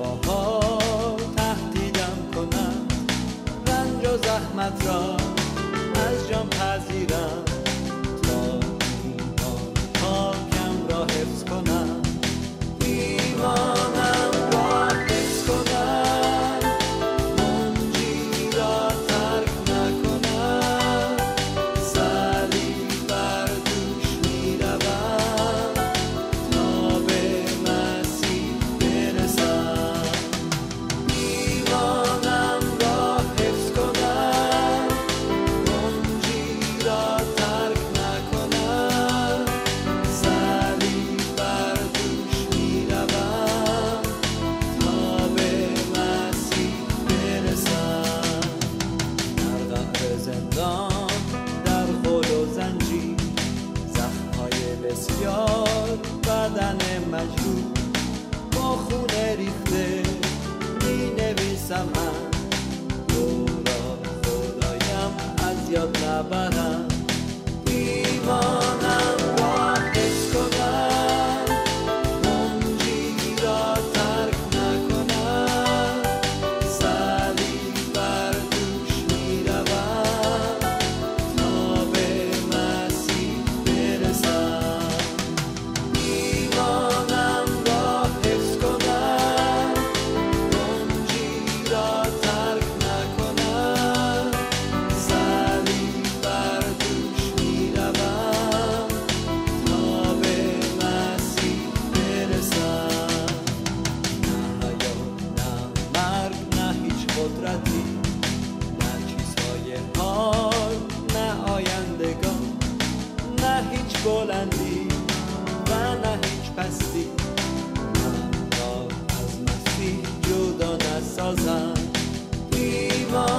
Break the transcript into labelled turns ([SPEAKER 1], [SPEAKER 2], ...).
[SPEAKER 1] باها تهدیدم کنم. رنج و زحمت را your trabajar. بلندی و نه هیچ پستی من را از مسیح جدا نسازم. دیوان